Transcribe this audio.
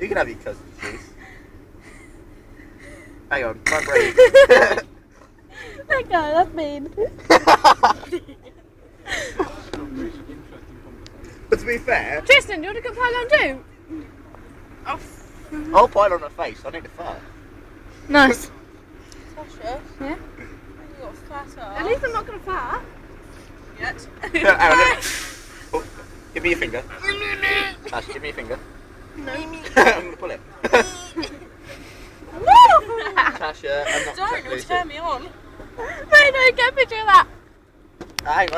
You can have your cousin's shoes. Hang on, my brain. That guy, that's mean. but to be fair, Tristan, do you want to go pile on too? I'll pile on her face. I need to fart. Nice. Tasha, Yeah? you got fatter. At least I'm not going to fart. yet. Hang on, let me- oh, give me your finger. Ash, give me your finger. No. I'm gonna pull it. Tasha, I'm not Don't, you'll turn me on. Wait, no, get picture of that. Hang on.